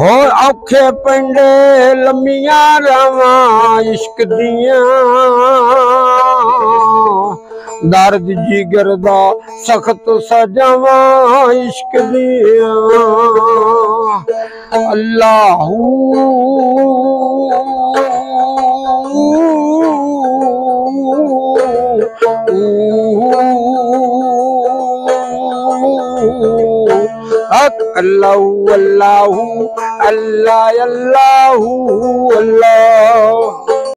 हो औखे पंडे लम्मियाँ रावा इश्क दियाँ। दर्द जिगर सख्त सजावा इश्क दियाँ। अल्लाहू हक अल्लाह अल्लाह अल्लाह अल्लाह अल्लाह